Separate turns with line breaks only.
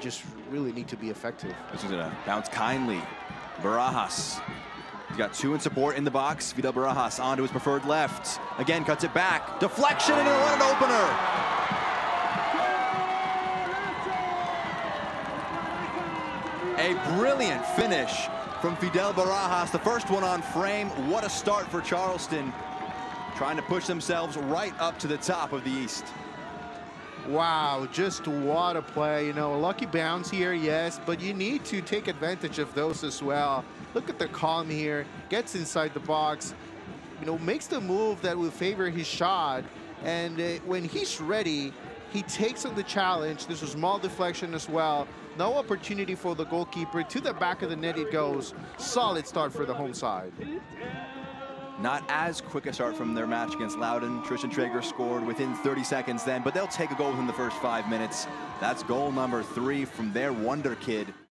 just really need to be effective.
This is gonna bounce kindly. Barajas. He's got two in support in the box. Fidel Barajas onto his preferred left. Again, cuts it back. Deflection and a an opener. A brilliant finish from Fidel Barajas. The first one on frame. What a start for Charleston. Trying to push themselves right up to the top of the East.
Wow, just what a play. You know, a lucky bounce here, yes, but you need to take advantage of those as well. Look at the calm here, gets inside the box, you know, makes the move that will favor his shot. And uh, when he's ready, he takes on the challenge. There's a small deflection as well. No opportunity for the goalkeeper. To the back of the net it goes. Solid start for the home side.
Not as quick a start from their match against Loudoun. Tristan Trager scored within 30 seconds then, but they'll take a goal within the first five minutes. That's goal number three from their wonder kid.